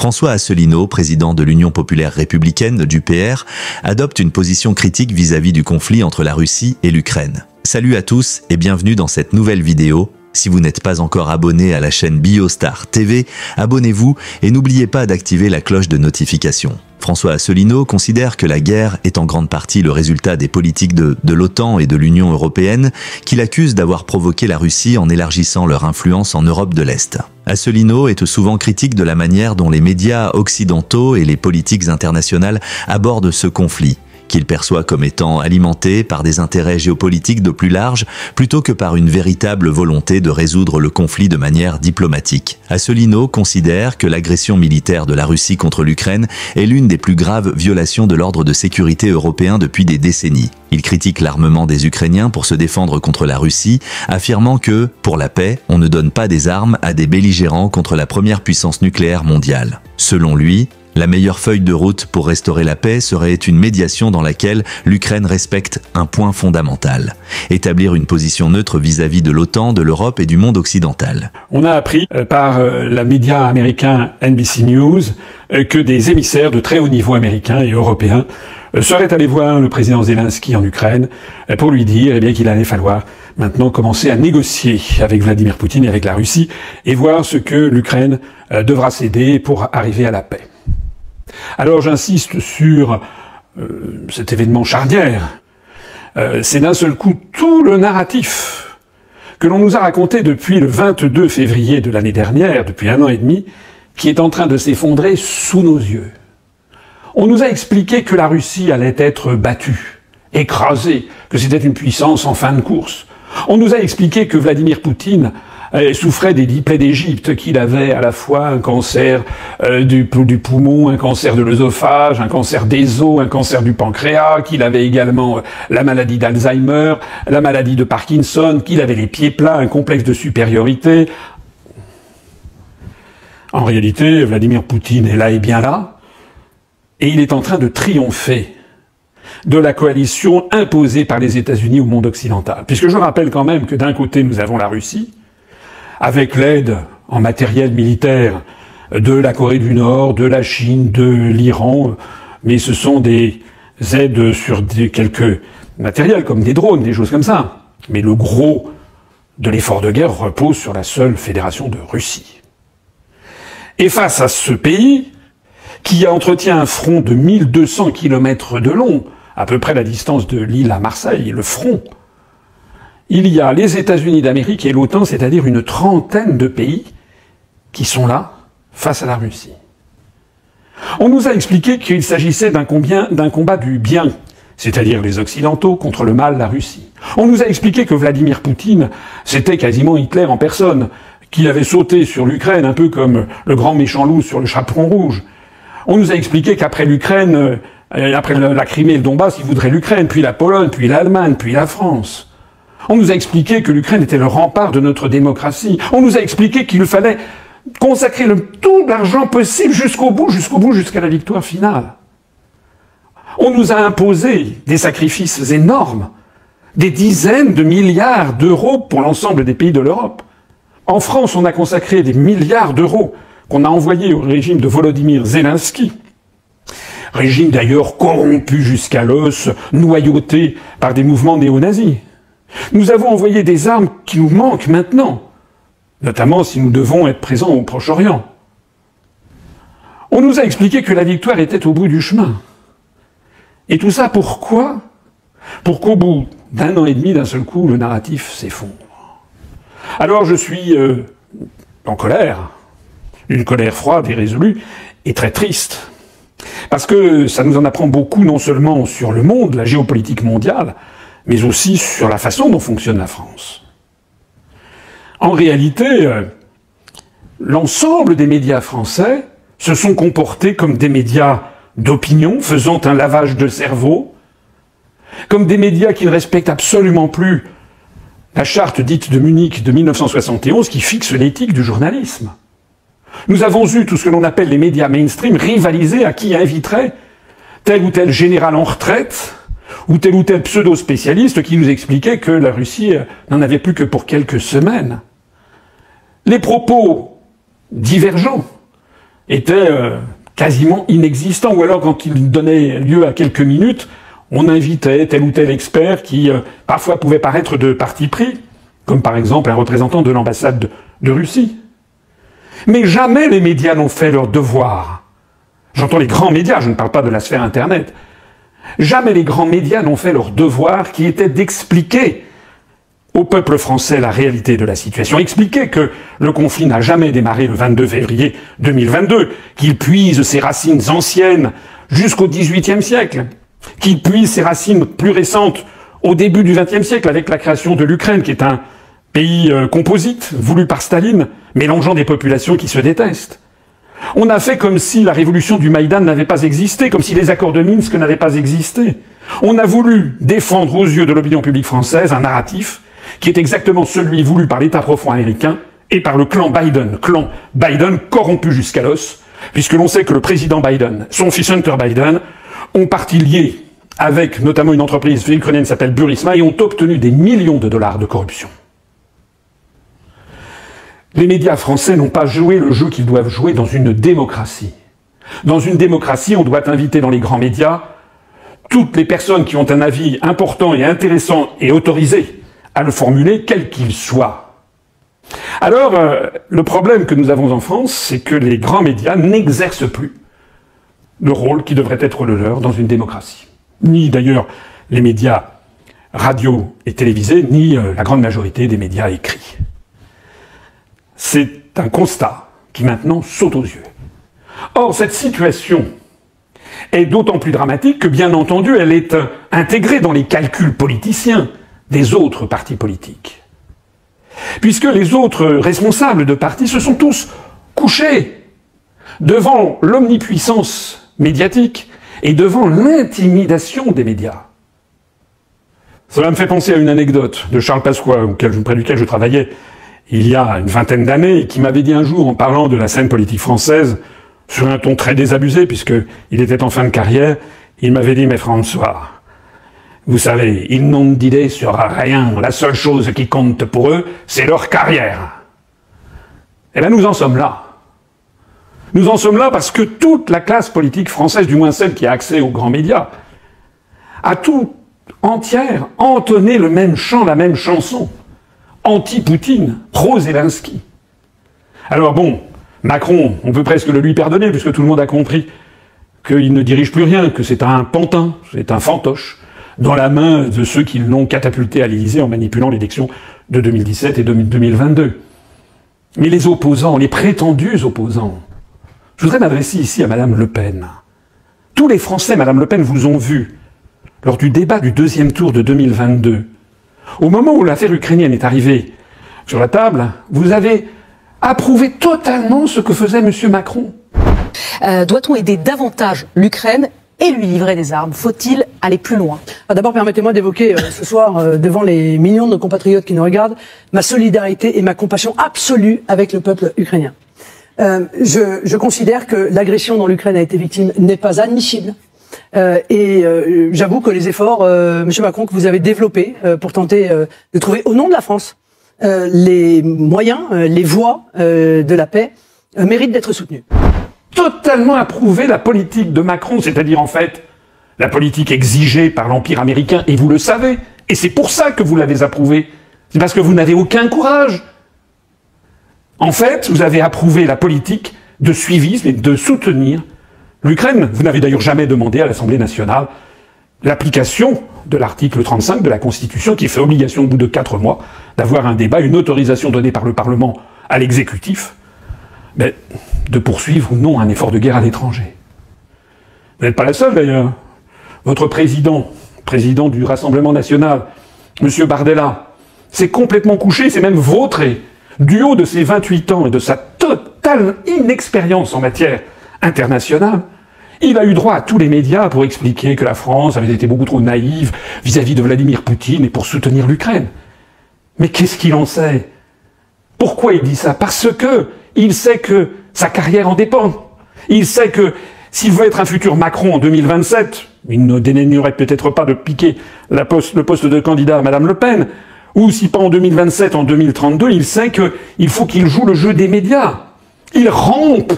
François Asselineau, président de l'Union populaire républicaine du PR, adopte une position critique vis-à-vis du conflit entre la Russie et l'Ukraine. Salut à tous et bienvenue dans cette nouvelle vidéo. Si vous n'êtes pas encore abonné à la chaîne Biostar TV, abonnez-vous et n'oubliez pas d'activer la cloche de notification. François Asselineau considère que la guerre est en grande partie le résultat des politiques de, l'OTAN et de l'Union européenne qu'il accuse d'avoir provoqué la Russie en élargissant leur influence en Europe de l'Est. Asselineau est souvent critique de la manière dont les médias occidentaux et les politiques internationales abordent ce conflit qu'il perçoit comme étant alimenté par des intérêts géopolitiques de plus large plutôt que par une véritable volonté de résoudre le conflit de manière diplomatique. Asselineau considère que l'agression militaire de la Russie contre l'Ukraine est l'une des plus graves violations de l'ordre de sécurité européen depuis des décennies. Il critique l'armement des Ukrainiens pour se défendre contre la Russie, affirmant que, pour la paix, on ne donne pas des armes à des belligérants contre la première puissance nucléaire mondiale. Selon lui, la meilleure feuille de route pour restaurer la paix serait une médiation dans laquelle l'Ukraine respecte un point fondamental, établir une position neutre vis-à-vis de l'OTAN, de l'Europe et du monde occidental. On a appris euh, par euh, la média américain NBC News euh, que des émissaires de très haut niveau américains et européens seraient allés voir le président Zelensky en Ukraine pour lui dire eh qu'il allait falloir maintenant commencer à négocier avec Vladimir Poutine et avec la Russie et voir ce que l'Ukraine devra céder pour arriver à la paix. Alors j'insiste sur euh, cet événement charnière. Euh, c'est d'un seul coup tout le narratif que l'on nous a raconté depuis le 22 février de l'année dernière, depuis un an et demi, qui est en train de s'effondrer sous nos yeux. On nous a expliqué que la Russie allait être battue, écrasée, que c'était une puissance en fin de course. On nous a expliqué que Vladimir Poutine souffrait des plaies d'Égypte, qu'il avait à la fois un cancer euh, du, du, poumon, un cancer de l'œsophage, un cancer des os, un cancer du pancréas, qu'il avait également euh, la maladie d'Alzheimer, la maladie de Parkinson, qu'il avait les pieds plats, un complexe de supériorité. En réalité, Vladimir Poutine est là et bien là, et il est en train de triompher de la coalition imposée par les États-Unis au monde occidental. Puisque je rappelle quand même que d'un côté, nous avons la Russie, avec l'aide en matériel militaire de la Corée du Nord, de la Chine, de l'Iran, mais ce sont des aides sur quelques matériels comme des drones, des choses comme ça. Mais le gros de l'effort de guerre repose sur la seule fédération de Russie. Et face à ce pays, qui entretient un front de 1200 km de long, à peu près la distance de l'île à Marseille, le front, il y a les États-Unis d'Amérique et l'OTAN, c'est-à-dire une trentaine de pays qui sont là face à la Russie. On nous a expliqué qu'il s'agissait d'un combat du bien, c'est-à-dire les Occidentaux contre le mal, la Russie. On nous a expliqué que Vladimir Poutine, c'était quasiment Hitler en personne, qu'il avait sauté sur l'Ukraine un peu comme le grand méchant loup sur le chaperon rouge. On nous a expliqué qu'après l'Ukraine, euh, après la Crimée et le Donbass, il voudrait l'Ukraine, puis la Pologne, puis l'Allemagne, puis la France. On nous a expliqué que l'Ukraine était le rempart de notre démocratie. On nous a expliqué qu'il fallait consacrer le, tout l'argent possible jusqu'au bout, jusqu'au bout, jusqu'à la victoire finale. On nous a imposé des sacrifices énormes, des dizaines de milliards d'euros pour l'ensemble des pays de l'Europe. En France, on a consacré des milliards d'euros qu'on a envoyés au régime de Volodymyr Zelensky. Régime d'ailleurs corrompu jusqu'à l'os, noyauté par des mouvements néo-nazis. Nous avons envoyé des armes qui nous manquent maintenant, notamment si nous devons être présents au Proche-Orient. On nous a expliqué que la victoire était au bout du chemin. Et tout ça pourquoi? Pour qu'au bout d'un an et demi, d'un seul coup, le narratif s'effondre. Alors je suis euh, en colère, une colère froide et résolue, et très triste. Parce que ça nous en apprend beaucoup non seulement sur le monde, la géopolitique mondiale, mais aussi sur la façon dont fonctionne la France. En réalité, euh, l'ensemble des médias français se sont comportés comme des médias d'opinion, faisant un lavage de cerveau, comme des médias qui ne respectent absolument plus la charte dite de Munich de 1971 qui fixe l'éthique du journalisme. Nous avons eu tout ce que l'on appelle les médias mainstream rivaliser à qui inviterait tel ou tel général en retraite ou tel ou tel pseudo-spécialiste qui nous expliquait que la Russie euh, n'en avait plus que pour quelques semaines. Les propos divergents était euh, quasiment inexistant, ou alors quand il donnait lieu à quelques minutes, on invitait tel ou tel expert qui euh, parfois pouvait paraître de parti pris, comme par exemple un représentant de l'ambassade de Russie. Mais jamais les médias n'ont fait leur devoir. J'entends les grands médias, je ne parle pas de la sphère Internet. Jamais les grands médias n'ont fait leur devoir qui était d'expliquer au peuple français la réalité de la situation. Expliquer que le conflit n'a jamais démarré le 22 février 2022, qu'il puise ses racines anciennes jusqu'au XVIIIe siècle, qu'il puise ses racines plus récentes au début du XXe siècle avec la création de l'Ukraine, qui est un pays euh, composite voulu par Staline, mélangeant des populations qui se détestent. On a fait comme si la révolution du Maïdan n'avait pas existé, comme si les accords de Minsk n'avaient pas existé. On a voulu défendre aux yeux de l'opinion publique française un narratif qui est exactement celui voulu par l'État profond américain et par le clan Biden, clan Biden corrompu jusqu'à l'os, puisque l'on sait que le président Biden, son fils Hunter Biden, ont parti liés avec notamment une entreprise ukrainienne qui s'appelle Burisma et ont obtenu des millions de dollars de corruption. Les médias français n'ont pas joué le jeu qu'ils doivent jouer dans une démocratie. Dans une démocratie, on doit inviter dans les grands médias toutes les personnes qui ont un avis important et intéressant et autorisé à le formuler, quel qu'il soit. Alors, euh, le problème que nous avons en France, c'est que les grands médias n'exercent plus le rôle qui devrait être le leur dans une démocratie. Ni d'ailleurs les médias radio et télévisés, ni euh, la grande majorité des médias écrits. C'est un constat qui maintenant saute aux yeux. Or, cette situation est d'autant plus dramatique que, bien entendu, elle est intégrée dans les calculs politiciens des autres partis politiques. Puisque les autres responsables de partis se sont tous couchés devant l'omnipuissance médiatique et devant l'intimidation des médias. Cela me fait penser à une anecdote de Charles Pasqua, près duquel je travaillais il y a une vingtaine d'années, qui m'avait dit un jour, en parlant de la scène politique française, sur un ton très désabusé, puisqu'il était en fin de carrière, il m'avait dit, mais François, vous savez, ils n'ont d'idée sur rien. La seule chose qui compte pour eux, c'est leur carrière. Eh bien, nous en sommes là. Nous en sommes là parce que toute la classe politique française, du moins celle qui a accès aux grands médias, a tout entière entonné le même chant, la même chanson. Anti-Poutine, pro-Zelensky. Alors bon, Macron, on peut presque le lui pardonner, puisque tout le monde a compris qu'il ne dirige plus rien, que c'est un pantin, c'est un fantoche, dans la main de ceux qui l'ont catapulté à l'Élysée en manipulant l'élection de 2017 et de 2022. Mais les opposants, les prétendus opposants, je voudrais m'adresser ici à Madame Le Pen. Tous les Français, Madame Le Pen, vous ont vu lors du débat du deuxième tour de 2022. Au moment où l'affaire ukrainienne est arrivée sur la table, vous avez approuvé totalement ce que faisait M. Macron. Euh, Doit-on aider davantage l'Ukraine et lui livrer des armes? Faut-il aller plus loin? Ah, D'abord, permettez-moi d'évoquer euh, ce soir, euh, devant les millions de nos compatriotes qui nous regardent, ma solidarité et ma compassion absolue avec le peuple ukrainien. Euh, je, je, considère que l'agression dont l'Ukraine a été victime n'est pas admissible. Euh, et euh, j'avoue que les efforts, Monsieur Macron, que vous avez développés pour tenter de trouver, au nom de la France, les moyens, les voies de la paix, méritent d'être soutenus totalement approuvé la politique de Macron, c'est-à-dire en fait la politique exigée par l'Empire américain, et vous le savez, et c'est pour ça que vous l'avez approuvé. C'est parce que vous n'avez aucun courage. En fait, vous avez approuvé la politique de suivisme et de soutenir l'Ukraine. Vous n'avez d'ailleurs jamais demandé à l'Assemblée nationale l'application de l'article 35 de la Constitution qui fait obligation au bout de quatre mois d'avoir un débat, une autorisation donnée par le Parlement à l'exécutif mais de poursuivre ou non un effort de guerre à l'étranger. Vous n'êtes pas la seule d'ailleurs. Votre président, président du Rassemblement national, M. Bardella, s'est complètement couché, s'est même vautré, du haut de ses 28 ans et de sa totale inexpérience en matière internationale. Il a eu droit à tous les médias pour expliquer que la France avait été beaucoup trop naïve vis-à-vis -vis de Vladimir Poutine et pour soutenir l'Ukraine. Mais qu'est-ce qu'il en sait? Pourquoi il dit ça? Parce que il sait que sa carrière en dépend. Il sait que s'il veut être un futur Macron en 2027, il ne dénaignerait peut-être pas de piquer le poste de candidat à Madame Le Pen, ou si pas en 2027, en 2032, il sait qu'il faut qu'il joue le jeu des médias. Il rampe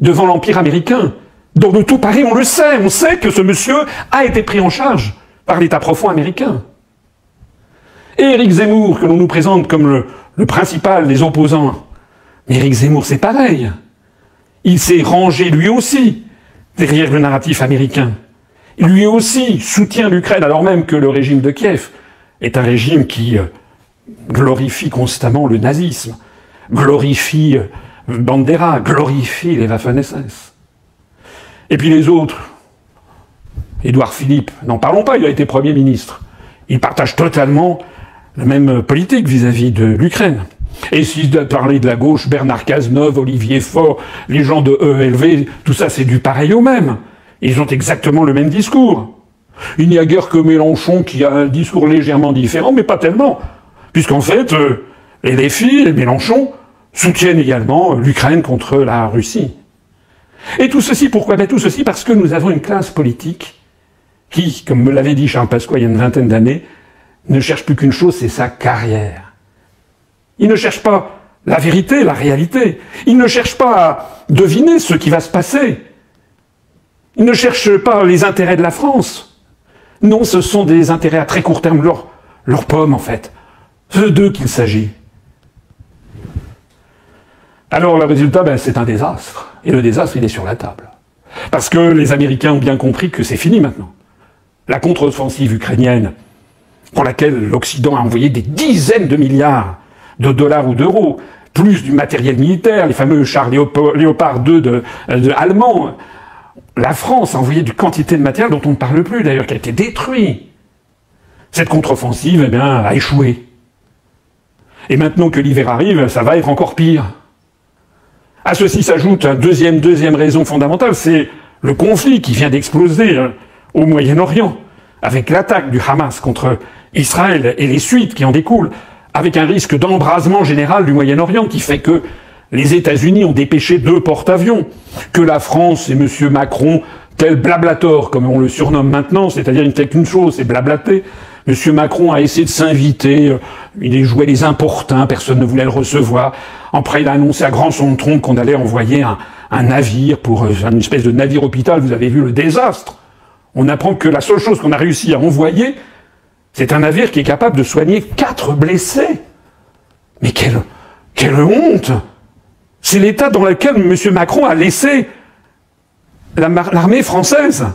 devant l'Empire américain. Dont de tout Paris, on le sait, on sait que ce monsieur a été pris en charge par l'État profond américain. Et Éric Zemmour, que l'on nous présente comme le, principal des opposants, mais Éric Zemmour, c'est pareil. Il s'est rangé lui aussi derrière le narratif américain. Lui aussi soutient l'Ukraine, alors même que le régime de Kiev est un régime qui euh, glorifie constamment le nazisme, glorifie euh, Bandera, glorifie les Waffen-SS. Et puis les autres, Édouard Philippe, n'en parlons pas, il a été Premier ministre. Il partage totalement la même politique vis-à-vis de l'Ukraine. Et si de parler de la gauche, Bernard Cazeneuve, Olivier Faure, les gens de ELV, tout ça c'est du pareil au même. Ils ont exactement le même discours. Il n'y a guère que Mélenchon qui a un discours légèrement différent, mais pas tellement. Puisqu'en fait, euh, les et Mélenchon soutiennent également l'Ukraine contre la Russie. Et tout ceci, pourquoi? Ben, Tout ceci parce que nous avons une classe politique qui, comme me l'avait dit Charles Pasqua il y a une vingtaine d'années, ne cherche plus qu'une chose, c'est sa carrière. Il ne cherche pas la vérité, la réalité. Il ne cherche pas à deviner ce qui va se passer. Il ne cherche pas les intérêts de la France. Non, ce sont des intérêts à très court terme, leurs leur pommes en fait. C'est d'eux qu'il s'agit. Alors le résultat, ben, c'est un désastre. Et le désastre, il est sur la table. Parce que les Américains ont bien compris que c'est fini maintenant. La contre-offensive ukrainienne, pour laquelle l'Occident a envoyé des dizaines de milliards de dollars ou d'euros, plus du matériel militaire, les fameux chars Léopard 2 de, de allemands. La France a envoyé du quantité de matériel dont on ne parle plus d'ailleurs, qui a été détruit. Cette contre-offensive, eh bien, a échoué. Et maintenant que l'hiver arrive, ça va être encore pire. À ceci s'ajoute une deuxième, deuxième raison fondamentale, c'est le conflit qui vient d'exploser hein, au Moyen-Orient, avec l'attaque du Hamas contre Israël et les suites qui en découlent, avec un risque d'embrasement général du Moyen-Orient qui fait que les États-Unis ont dépêché deux porte-avions, que la France et M. Macron, tel blablator, comme on le surnomme maintenant, c'est-à-dire il ne fait qu'une chose, c'est blablater, M. Macron a essayé de s'inviter, euh, il est joué les importuns, personne ne voulait le recevoir. Il a annoncé à grand son trompe qu'on allait envoyer un, navire pour euh, une espèce de navire hôpital. Vous avez vu le désastre. On apprend que la seule chose qu'on a réussi à envoyer, c'est un navire qui est capable de soigner quatre blessés. Mais quelle, quelle honte C'est l'état dans lequel M. Macron a laissé l'armée française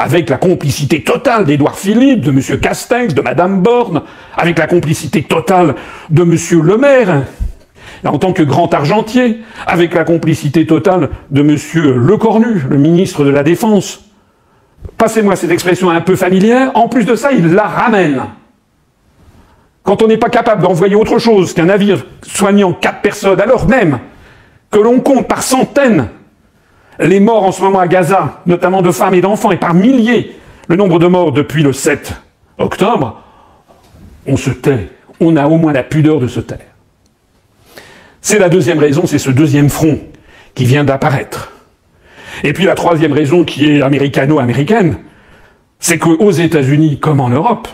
avec la complicité totale d'Édouard Philippe, de M. Castex, de Mme Borne, avec la complicité totale de M. Le Maire, en tant que grand argentier, avec la complicité totale de M. Lecornu, le ministre de la Défense. Passez-moi cette expression un peu familière, en plus de ça, il la ramène. Quand on n'est pas capable d'envoyer autre chose qu'un navire soignant quatre personnes, alors même que l'on compte par centaines les morts en ce moment à Gaza, notamment de femmes et d'enfants, et par milliers, le nombre de morts depuis le 7 octobre, on se tait. On a au moins la pudeur de se taire. C'est la deuxième raison, c'est ce deuxième front qui vient d'apparaître. Et puis la troisième raison qui est américano-américaine, c'est qu'aux États-Unis comme en Europe,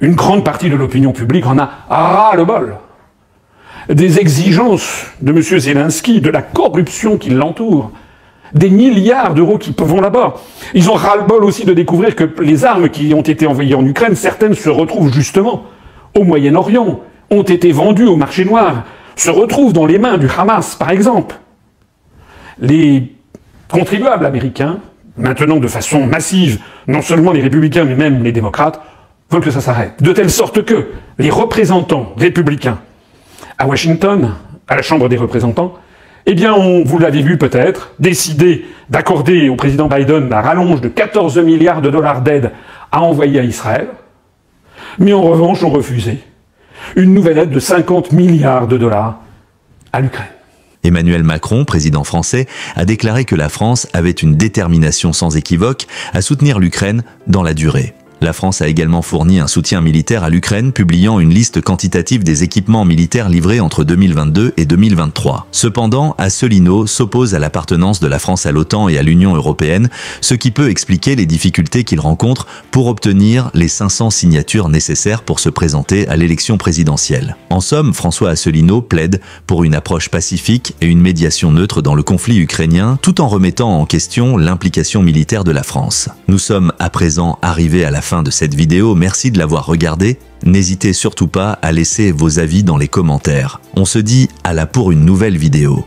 une grande partie de l'opinion publique en a ras le bol des exigences de M. Zelensky, de la corruption qui l'entoure, des milliards d'euros qui vont là-bas. Ils ont ras-le-bol aussi de découvrir que les armes qui ont été envoyées en Ukraine, certaines se retrouvent justement au Moyen-Orient, ont été vendues au marché noir, se retrouvent dans les mains du Hamas, par exemple. Les contribuables américains, maintenant de façon massive, non seulement les républicains, mais même les démocrates, veulent que ça s'arrête. De telle sorte que les représentants républicains à Washington, à la Chambre des représentants, eh bien, vous l'avez vu peut-être, décidé d'accorder au président Biden la rallonge de 14 milliards de dollars d'aide à envoyer à Israël, mais en revanche ont refusé une nouvelle aide de 50 milliards de dollars à l'Ukraine. Emmanuel Macron, président français, a déclaré que la France avait une détermination sans équivoque à soutenir l'Ukraine dans la durée. La France a également fourni un soutien militaire à l'Ukraine, publiant une liste quantitative des équipements militaires livrés entre 2022 et 2023. Cependant, Asselineau s'oppose à l'appartenance de la France à l'OTAN et à l'Union européenne, ce qui peut expliquer les difficultés qu'il rencontre pour obtenir les 500 signatures nécessaires pour se présenter à l'élection présidentielle. En somme, François Asselineau plaide pour une approche pacifique et une médiation neutre dans le conflit ukrainien, tout en remettant en question l'implication militaire de la France. Nous sommes à présent arrivés à la fin de cette vidéo, merci de l'avoir regardée. N'hésitez surtout pas à laisser vos avis dans les commentaires. On se dit à la pour une nouvelle vidéo.